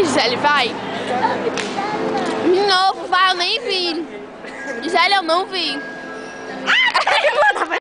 Vai, Gisele, vai. De novo, vai, eu nem vi. Gisele, eu não vi.